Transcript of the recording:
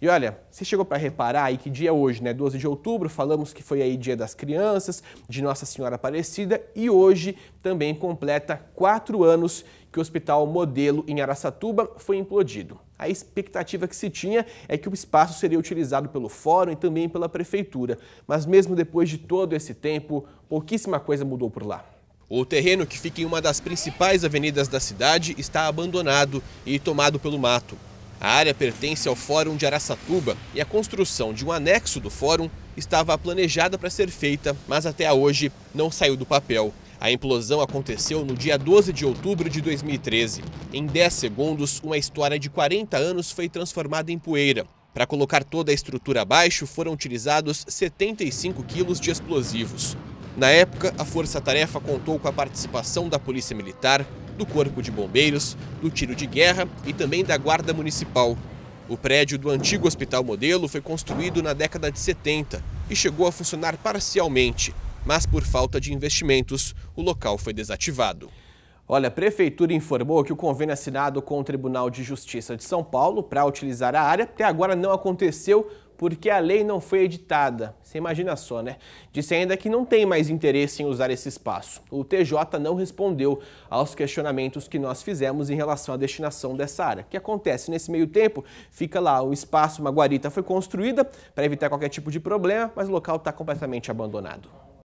E olha, você chegou para reparar aí que dia é hoje, né? 12 de outubro, falamos que foi aí dia das crianças, de Nossa Senhora Aparecida e hoje também completa quatro anos que o Hospital Modelo em Araçatuba foi implodido. A expectativa que se tinha é que o espaço seria utilizado pelo fórum e também pela prefeitura, mas mesmo depois de todo esse tempo, pouquíssima coisa mudou por lá. O terreno, que fica em uma das principais avenidas da cidade, está abandonado e tomado pelo mato. A área pertence ao Fórum de Araçatuba e a construção de um anexo do fórum estava planejada para ser feita, mas até hoje não saiu do papel. A implosão aconteceu no dia 12 de outubro de 2013. Em 10 segundos, uma história de 40 anos foi transformada em poeira. Para colocar toda a estrutura abaixo, foram utilizados 75 quilos de explosivos. Na época, a Força Tarefa contou com a participação da Polícia Militar, do Corpo de Bombeiros, do Tiro de Guerra e também da Guarda Municipal. O prédio do antigo Hospital Modelo foi construído na década de 70 e chegou a funcionar parcialmente, mas por falta de investimentos, o local foi desativado. Olha, a Prefeitura informou que o convênio assinado com o Tribunal de Justiça de São Paulo para utilizar a área até agora não aconteceu porque a lei não foi editada. Você imagina só, né? Disse ainda que não tem mais interesse em usar esse espaço. O TJ não respondeu aos questionamentos que nós fizemos em relação à destinação dessa área. O que acontece? Nesse meio tempo, fica lá o espaço, uma guarita foi construída para evitar qualquer tipo de problema, mas o local está completamente abandonado.